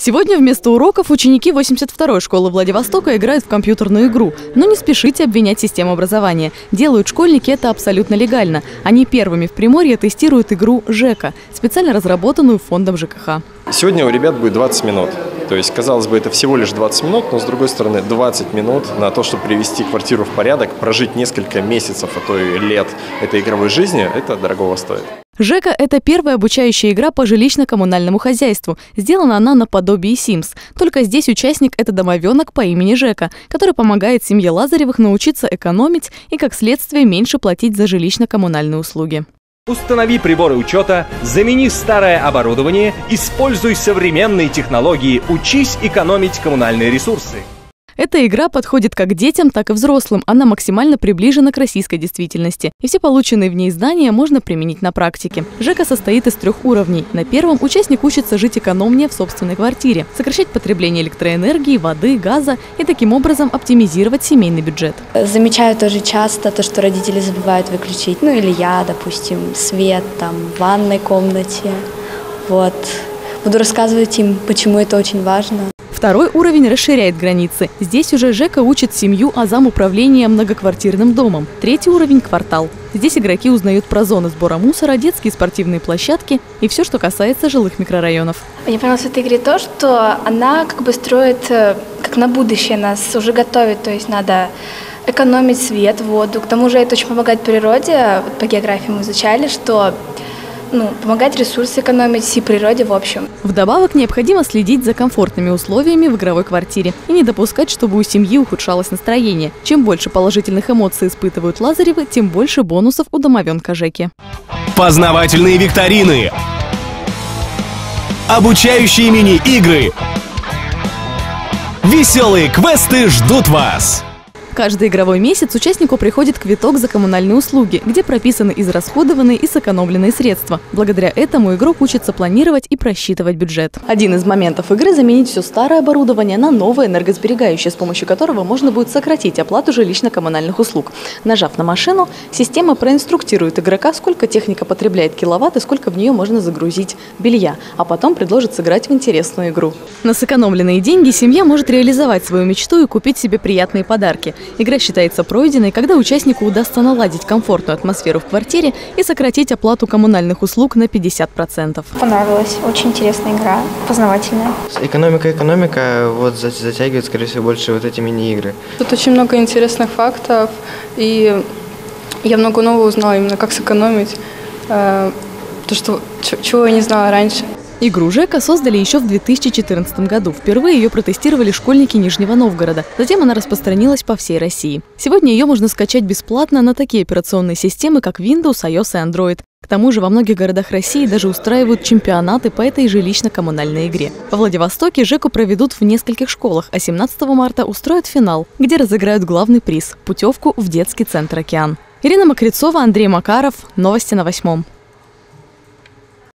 Сегодня вместо уроков ученики 82-й школы Владивостока играют в компьютерную игру. Но не спешите обвинять систему образования. Делают школьники это абсолютно легально. Они первыми в Приморье тестируют игру «ЖЭКа», специально разработанную фондом ЖКХ. Сегодня у ребят будет 20 минут. То есть, казалось бы, это всего лишь 20 минут, но с другой стороны, 20 минут на то, чтобы привести квартиру в порядок, прожить несколько месяцев, а то и лет этой игровой жизни, это дорогого стоит. ЖЭКа – это первая обучающая игра по жилищно-коммунальному хозяйству. Сделана она наподобие Sims. Только здесь участник – это домовенок по имени Жека, который помогает семье Лазаревых научиться экономить и, как следствие, меньше платить за жилищно-коммунальные услуги. Установи приборы учета, замени старое оборудование, используй современные технологии, учись экономить коммунальные ресурсы. Эта игра подходит как детям, так и взрослым. Она максимально приближена к российской действительности. И все полученные в ней знания можно применить на практике. ЖЭКа состоит из трех уровней. На первом участник учится жить экономнее в собственной квартире, сокращать потребление электроэнергии, воды, газа и таким образом оптимизировать семейный бюджет. Замечаю тоже часто то, что родители забывают выключить, ну или я, допустим, свет там в ванной комнате. Вот. Буду рассказывать им, почему это очень важно. Второй уровень расширяет границы. Здесь уже ЖЭКа учит семью азам управления многоквартирным домом. Третий уровень – квартал. Здесь игроки узнают про зоны сбора мусора, детские спортивные площадки и все, что касается жилых микрорайонов. Мне понравилось в этой игре то, что она как бы строит, э, как на будущее нас уже готовит, то есть надо экономить свет, воду. К тому же это очень помогает природе. Вот по географии мы изучали, что ну, помогать ресурсы экономить и природе в общем. Вдобавок необходимо следить за комфортными условиями в игровой квартире и не допускать, чтобы у семьи ухудшалось настроение. Чем больше положительных эмоций испытывают Лазаревы, тем больше бонусов у домовенка Жеки. Познавательные викторины. Обучающие мини-игры. Веселые квесты ждут вас! Каждый игровой месяц участнику приходит квиток за коммунальные услуги, где прописаны израсходованные и сэкономленные средства. Благодаря этому игрок учится планировать и просчитывать бюджет. Один из моментов игры – заменить все старое оборудование на новое энергосберегающее, с помощью которого можно будет сократить оплату жилищно-коммунальных услуг. Нажав на машину, система проинструктирует игрока, сколько техника потребляет киловатт и сколько в нее можно загрузить белья, а потом предложит сыграть в интересную игру. На сэкономленные деньги семья может реализовать свою мечту и купить себе приятные подарки – Игра считается пройденной, когда участнику удастся наладить комфортную атмосферу в квартире и сократить оплату коммунальных услуг на 50%. Понравилась. Очень интересная игра, познавательная. Экономика, экономика, вот затягивает, скорее всего, больше вот эти мини-игры. Тут очень много интересных фактов, и я много нового узнала именно, как сэкономить, э, то, что, чего я не знала раньше. Игру ЖЭКа создали еще в 2014 году. Впервые ее протестировали школьники Нижнего Новгорода. Затем она распространилась по всей России. Сегодня ее можно скачать бесплатно на такие операционные системы, как Windows, iOS и Android. К тому же во многих городах России даже устраивают чемпионаты по этой жилищно-коммунальной игре. Во Владивостоке ЖЭКу проведут в нескольких школах, а 17 марта устроят финал, где разыграют главный приз – путевку в детский центр «Океан». Ирина Макрицова, Андрей Макаров. Новости на восьмом.